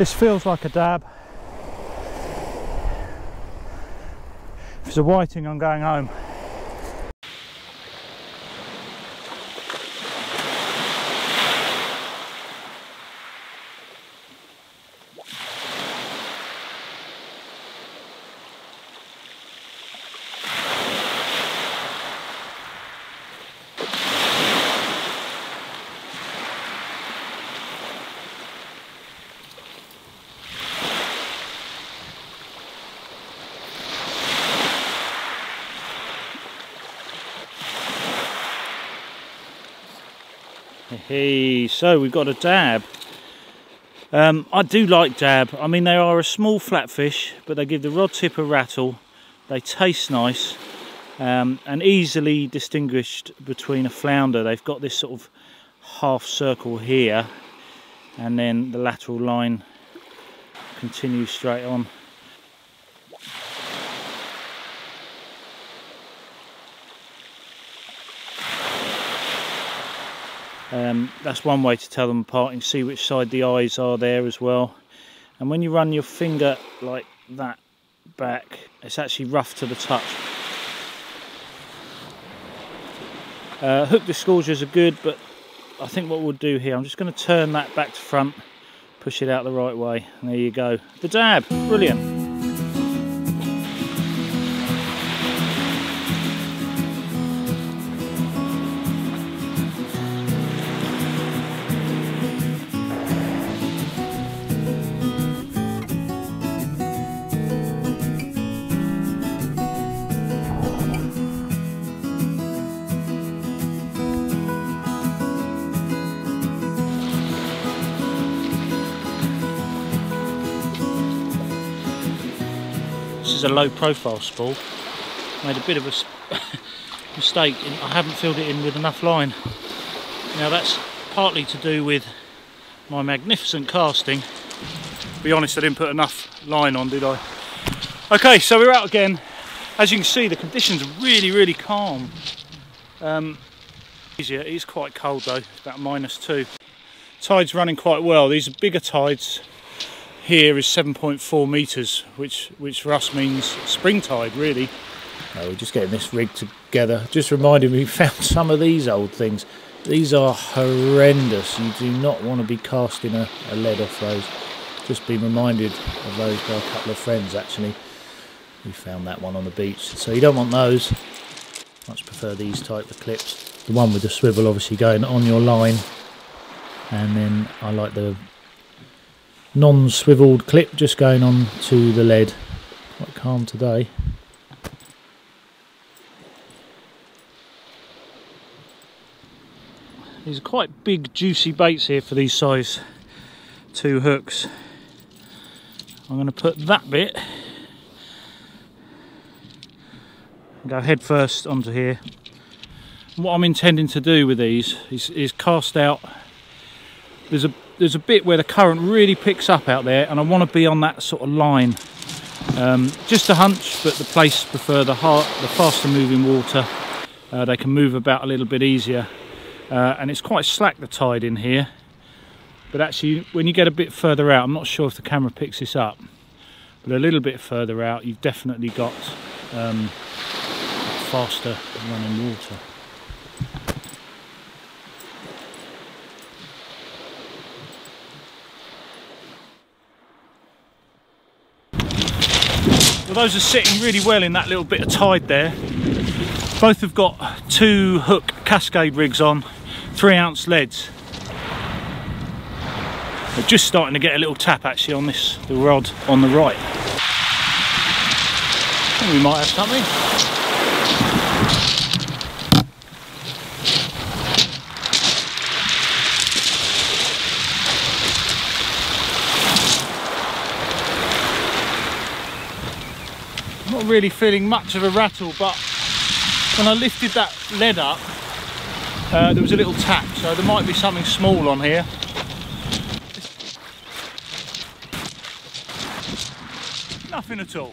This feels like a dab. If it's a whiting, I'm going home. Hey, so we've got a dab. Um, I do like dab. I mean, they are a small flatfish, but they give the rod tip a rattle. They taste nice um, and easily distinguished between a flounder. They've got this sort of half circle here, and then the lateral line continues straight on. Um, that's one way to tell them apart and see which side the eyes are there as well. And when you run your finger like that back, it's actually rough to the touch. Uh, hook disgorgers are good, but I think what we'll do here, I'm just going to turn that back to front, push it out the right way. And there you go. The dab, brilliant. Is a low profile spool. Made a bit of a mistake, I haven't filled it in with enough line. Now that's partly to do with my magnificent casting. To be honest, I didn't put enough line on, did I? Okay, so we're out again. As you can see, the conditions are really, really calm. Um, it is quite cold though, about minus two. Tide's running quite well. These are bigger tides here is 7.4 meters which which for us means spring tide really. Oh, we're just getting this rig together. Just reminded me we found some of these old things. These are horrendous. You do not want to be casting a, a lead off those. Just been reminded of those by a couple of friends actually. We found that one on the beach so you don't want those. Much prefer these type of clips. The one with the swivel obviously going on your line. And then I like the non-swiveled clip just going on to the lead. Quite calm today. These are quite big juicy baits here for these size two hooks. I'm going to put that bit go head first onto here. what I'm intending to do with these is, is cast out there's a there's a bit where the current really picks up out there and I want to be on that sort of line. Um, just a hunch, but the plaice prefer the, hard, the faster moving water. Uh, they can move about a little bit easier. Uh, and it's quite slack the tide in here. But actually, when you get a bit further out, I'm not sure if the camera picks this up, but a little bit further out, you've definitely got um, faster running water. Well, those are sitting really well in that little bit of tide there. Both have got two hook cascade rigs on, three ounce leads. They're just starting to get a little tap actually on this, the rod on the right. we might have something. Not really feeling much of a rattle but when I lifted that lead up uh, there was a little tap so there might be something small on here. Nothing at all.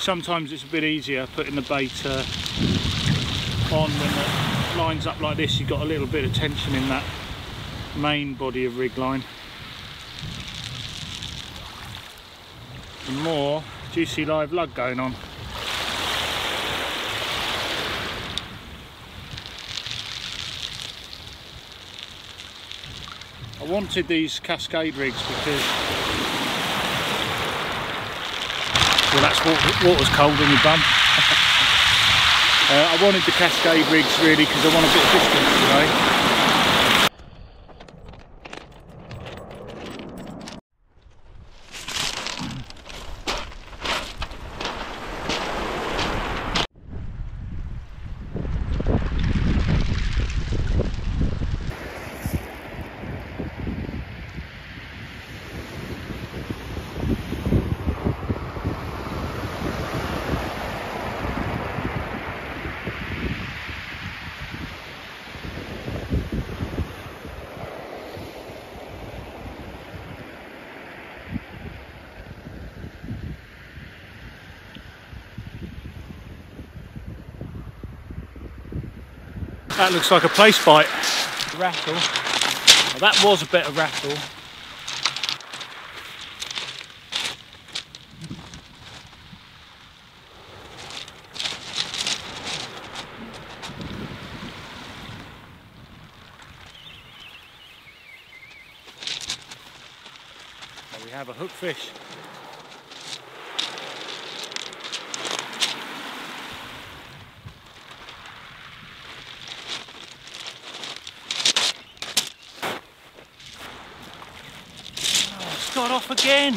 Sometimes it's a bit easier putting the bait uh, on when it lines up like this. You've got a little bit of tension in that main body of rig line. Some more juicy Live lug going on. I wanted these Cascade rigs because well that's what water's cold in your bum. uh, I wanted the Cascade rigs really because I want a bit of distance today. That looks like a plaice bite. Rattle. Well, that was a bit of rattle. We have a hookfish. Got off again.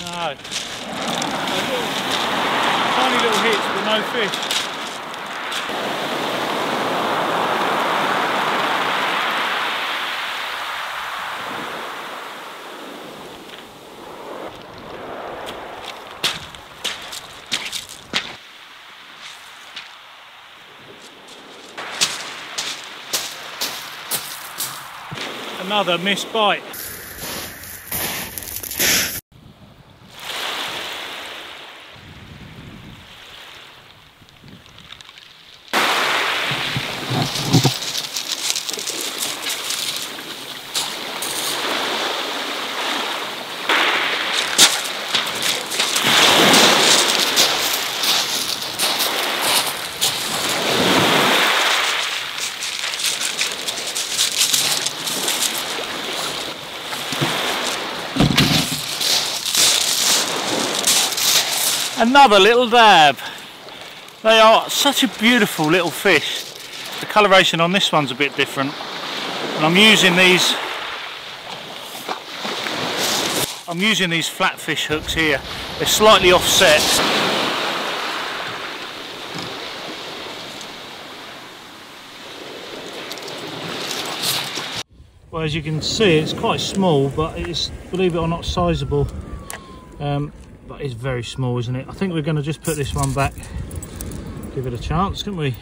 No. Tiny little hits, but no fish. Another missed bite. Another little dab. They are such a beautiful little fish. The coloration on this one's a bit different. And I'm using these I'm using these flatfish hooks here. They're slightly offset. Well, as you can see, it's quite small, but it's, believe it or not, sizable. Um, but it's very small isn't it? I think we're going to just put this one back. Give it a chance can we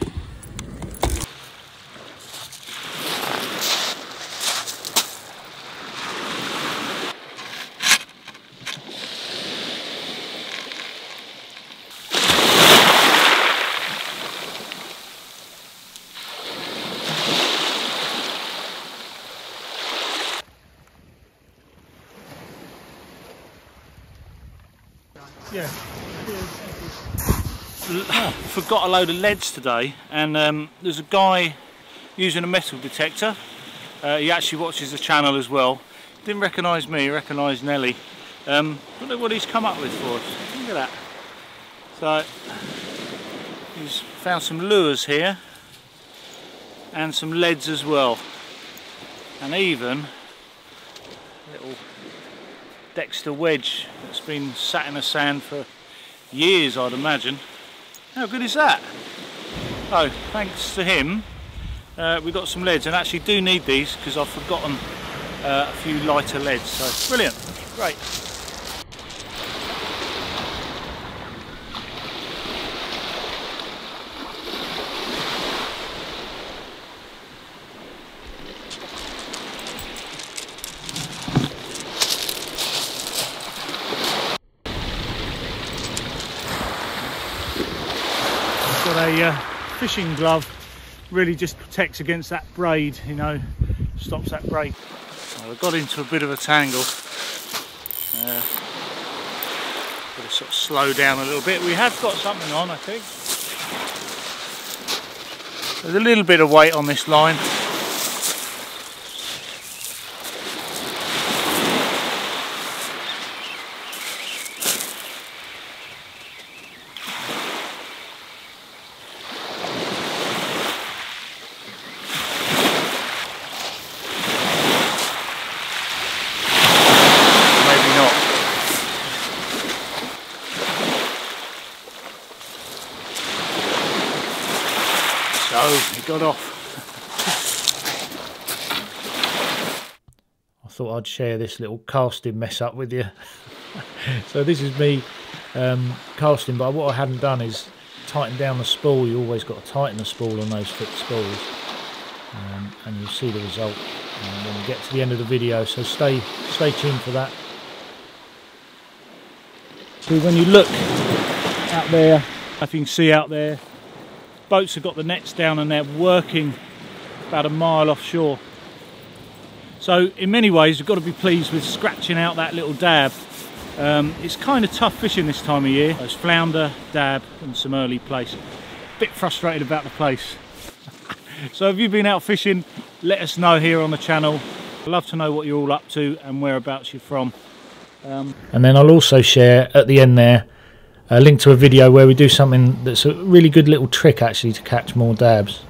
Forgot a load of leads today, and um, there's a guy using a metal detector. Uh, he actually watches the channel as well. Didn't recognise me, recognised Nelly. Um, what he's come up with for us. Look at that. So he's found some lures here and some leads as well, and even a little Dexter wedge that's been sat in the sand for years I'd imagine. How good is that? Oh, thanks to him uh, we got some leads and actually do need these because I've forgotten uh, a few lighter leads so brilliant, great. A uh, fishing glove really just protects against that braid you know stops that braid well, I got into a bit of a tangle. Uh, got to sort of slow down a little bit. We have got something on I think. There's a little bit of weight on this line maybe not. So it got off. I thought I'd share this little casting mess up with you. so this is me um, casting, but what I hadn't done is tighten down the spool. You always got to tighten the spool on those thick spools, um, and you'll see the result uh, when we get to the end of the video. So stay stay tuned for that. See, when you look out there, if you can see out there, boats have got the nets down and they're working about a mile offshore. So in many ways, we've got to be pleased with scratching out that little dab. Um, it's kind of tough fishing this time of year. There's flounder, dab and some early plaice. Bit frustrated about the plaice. so if you've been out fishing, let us know here on the channel. I'd love to know what you're all up to and whereabouts you're from. And then I'll also share at the end there a link to a video where we do something that's a really good little trick actually to catch more dabs.